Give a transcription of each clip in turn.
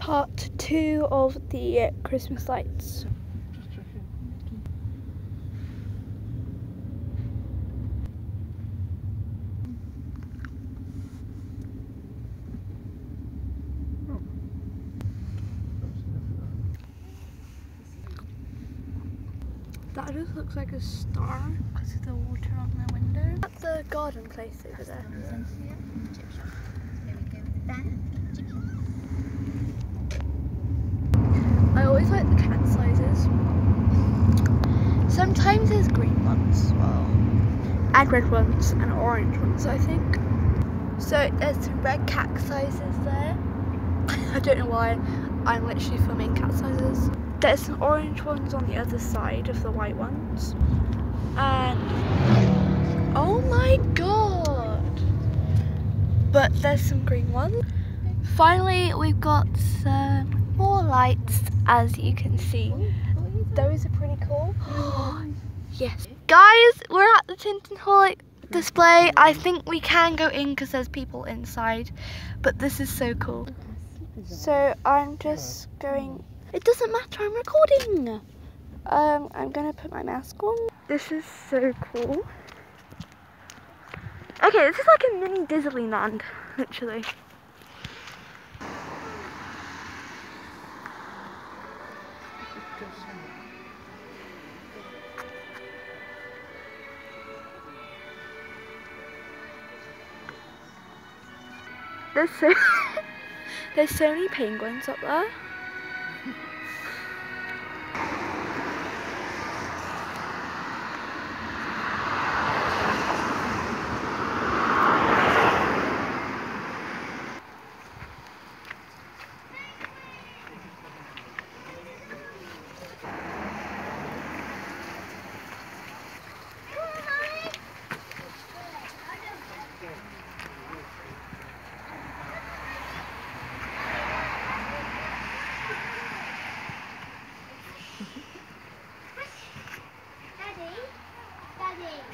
part two of the Christmas lights. That just looks like a star because of the water on the window. That's the garden place over there. I always like the cat's eyes. Sometimes there's green ones as well. And red ones and orange ones I think. So there's some red cat's eyes there. I don't know why I'm literally filming cat's eyes. There's some orange ones on the other side of the white ones. And oh my god! But there's some green ones. Finally, we've got some more lights as you can see. Those are pretty cool. yes. Guys, we're at the Tintinhull display. I think we can go in because there's people inside, but this is so cool. So I'm just going it doesn't matter, I'm recording. Um, I'm gonna put my mask on. This is so cool. Okay, this is like a mini Disneyland, literally. There's so there's so many penguins up there.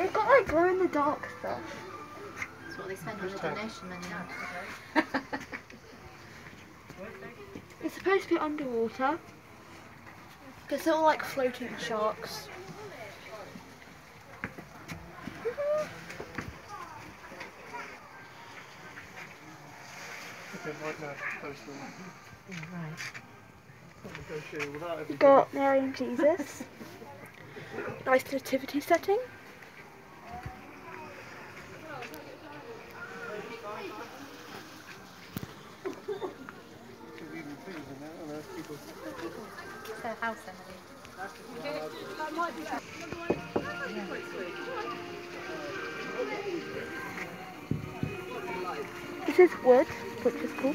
Right, they've got like glow in the dark stuff. That's what they spend on the donation money on. It's supposed to be underwater. Because they're all like floating sharks. We've got Mary and Jesus. nice nativity setting. House, Emily. This is wood, which is cool.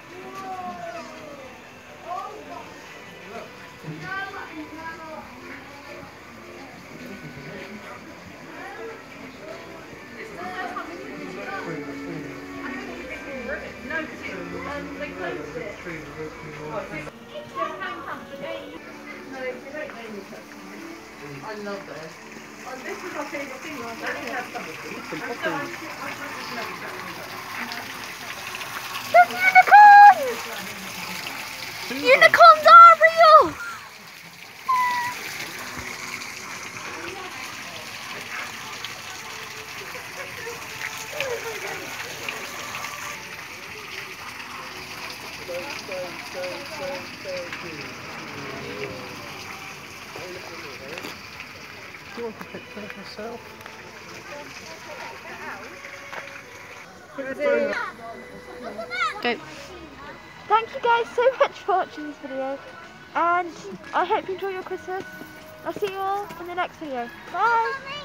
I love this. This is our favourite thing. I've some of these. Unicorns! Unicorns Do you want one yourself? Go. Thank you guys so much for watching this video and I hope you enjoy your Christmas. I'll see you all in the next video. Bye!